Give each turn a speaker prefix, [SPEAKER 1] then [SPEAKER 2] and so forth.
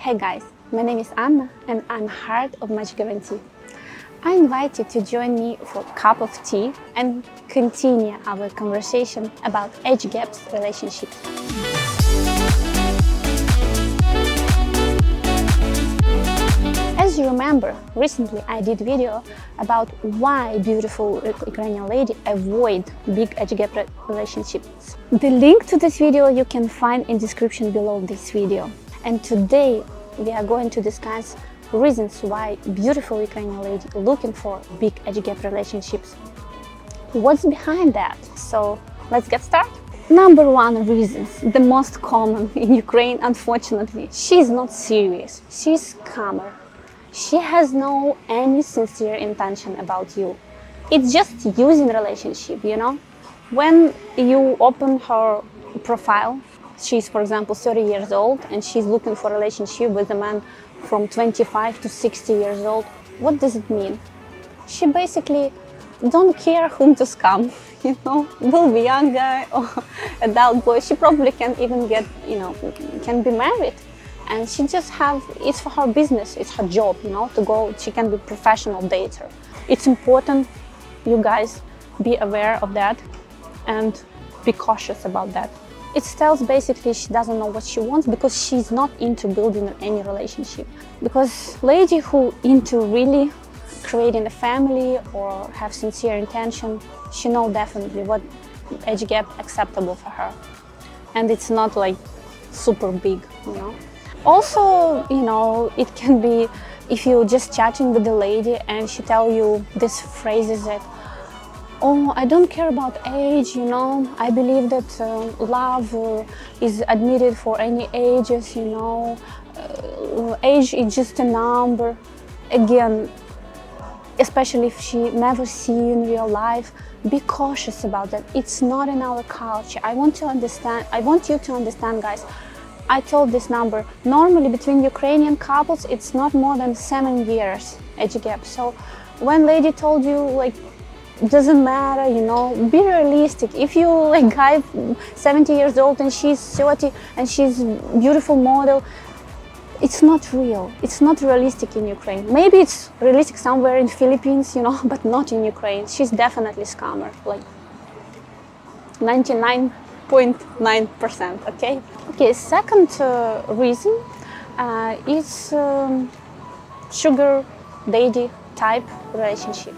[SPEAKER 1] Hey guys, my name is Anna and I'm Heart of Match Guaranty. I invite you to join me for a cup of tea and continue our conversation about age gaps relationships. As you remember, recently I did video about why beautiful Ukrainian lady avoid big age gap relationships. The link to this video you can find in description below this video. And today we are going to discuss reasons why beautiful Ukrainian lady looking for big age gap relationships. What's behind that? So let's get started. Number one reasons, the most common in Ukraine, unfortunately, she's not serious. She's scammer. She has no any sincere intention about you. It's just using relationship, you know. When you open her profile, she's for example 30 years old and she's looking for a relationship with a man from 25 to 60 years old. What does it mean? She basically don't care whom to scam, you know, will be young guy or adult boy. She probably can even get, you know, can be married. And she just have, it's for her business, it's her job, you know, to go, she can be professional dater. It's important you guys be aware of that and be cautious about that. It tells basically she doesn't know what she wants because she's not into building any relationship. Because lady who into really creating a family or have sincere intention, she know definitely what age gap acceptable for her. And it's not like super big, you know. Also, you know, it can be if you're just chatting with the lady and she tell you these phrases that oh, I don't care about age, you know. I believe that uh, love uh, is admitted for any ages, you know. Uh, age is just a number. Again, especially if she never see you in real life, be cautious about that. It's not in our culture. I want to understand, I want you to understand, guys. I told this number. Normally between Ukrainian couples, it's not more than seven years age gap. So when lady told you like doesn't matter you know. Be realistic. If you like guy 70 years old and she's 30 and she's beautiful model it's not real. It's not realistic in ukraine. Maybe it's realistic somewhere in philippines you know but not in ukraine. She's definitely scammer like 99.9 percent okay? Okay second uh, reason uh, is um, sugar daddy type relationship